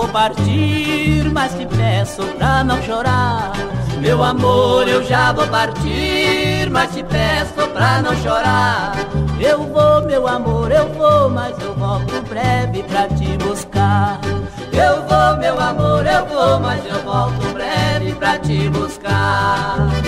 vou partir, mas te peço pra não chorar. Meu amor, eu já vou partir, mas te peço pra não chorar. Eu vou, meu amor, eu vou, mas eu volto breve pra te buscar. Eu vou, meu amor, eu vou, mas eu volto breve pra te buscar.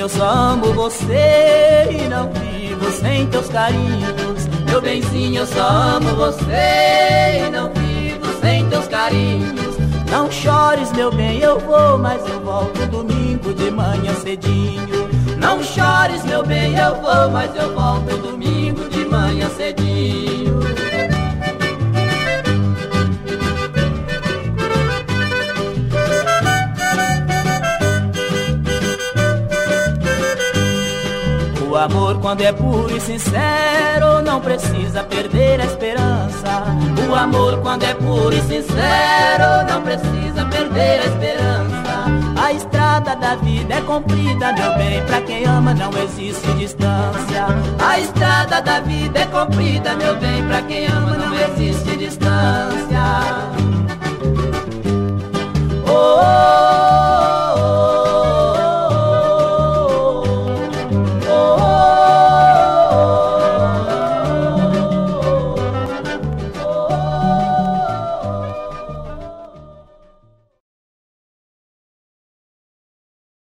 Eu só amo você e não vivo sem teus carinhos. Meu benzinho, eu só amo você e não vivo sem teus carinhos. Não chores, meu bem, eu vou, mas eu volto domingo de manhã cedinho. Não chores, meu bem, eu vou, mas eu volto domingo amor, quando é puro e sincero, não precisa perder a esperança. O amor, quando é puro e sincero, não precisa perder a esperança. A estrada da vida é comprida, meu bem, pra quem ama não existe distância. A estrada da vida é comprida, meu bem, pra quem ama não existe distância.